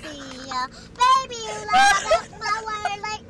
see ya. Uh, baby, you flower like